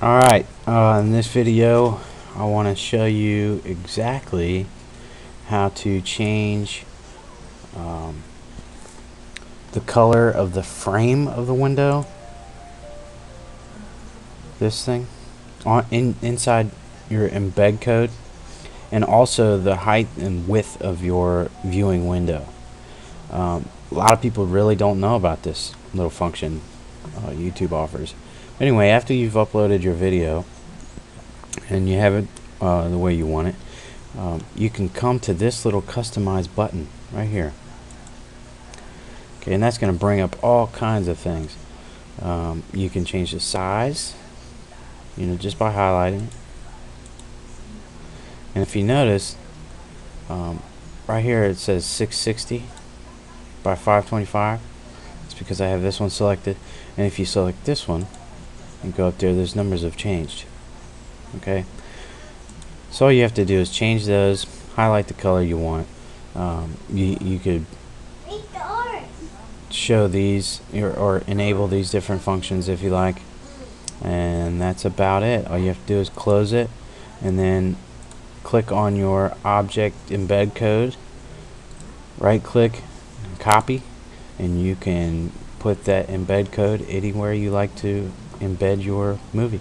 Alright, uh, in this video I want to show you exactly how to change um, the color of the frame of the window. This thing on in inside your embed code and also the height and width of your viewing window. Um, a lot of people really don't know about this little function uh, YouTube offers Anyway, after you've uploaded your video and you have it uh, the way you want it, um, you can come to this little customize button right here. Okay, and that's going to bring up all kinds of things. Um, you can change the size, you know, just by highlighting it. And if you notice, um, right here it says 660 by 525. Because I have this one selected. And if you select this one, and go up there those numbers have changed. Okay? So all you have to do is change those highlight the color you want. Um, you, you could show these or, or enable these different functions if you like. And that's about it. All you have to do is close it and then click on your object embed code. Right click copy and you can put that embed code anywhere you like to embed your movie.